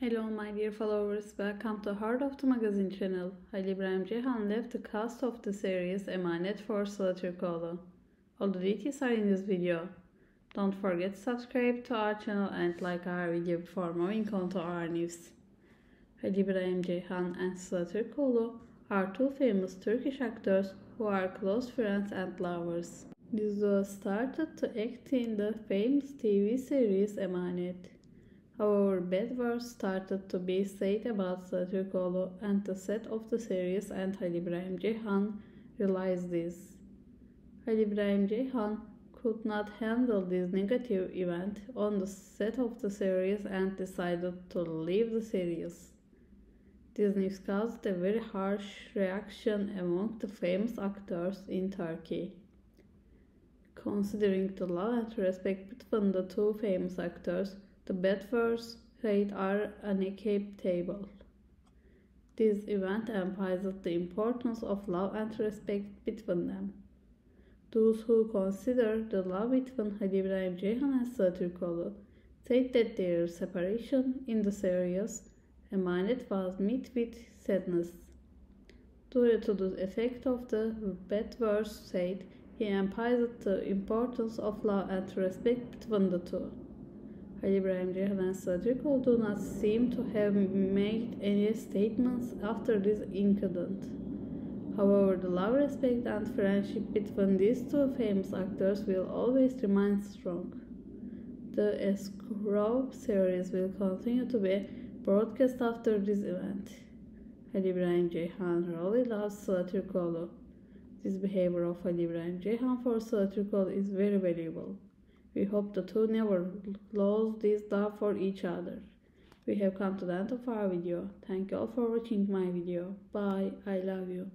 Hello my dear followers, welcome to Heart of the Magazine channel. Halil İbrahim Ceyhan left the cast of the series Emanet for Sıla Türkoğlu. All the details are in this video. Don't forget to subscribe to our channel and like our video before moving on to our news. Halil İbrahim Ceyhan and Sıla Türkoğlu are two famous Turkish actors who are close friends and lovers. This duo started to act in the famous TV series Emanet. However, bad words started to be said about Sıla Türkoğlu and the set of the series and Halil İbrahim Ceyhan realized this. Halil İbrahim Ceyhan could not handle this negative event on the set of the series and decided to leave the series. This news caused a very harsh reaction among the famous actors in Turkey. Considering the love and respect between the two famous actors, the Bedford's fate are unacceptable. This event emphasizes the importance of love and respect between them. Those who consider the love between Halil İbrahim Ceyhan and Sıla Türkoğlu said that their separation in the series Emanet was met with sadness. Due to the effect of the bad words said, he emphasized the importance of love and respect between the two. Halil İbrahim and Sıla do not seem to have made any statements after this incident. However, the love, respect, and friendship between these two famous actors will always remain strong. The Escrow series will continue to be broadcast after this event. Halil İbrahim Ceyhan really loves Sıla Türkoğlu. This behavior of Halil İbrahim Ceyhan for Sıla Türkoğlu is very valuable. We hope the two never lose this love for each other. We have come to the end of our video. Thank you all for watching my video. Bye. I love you.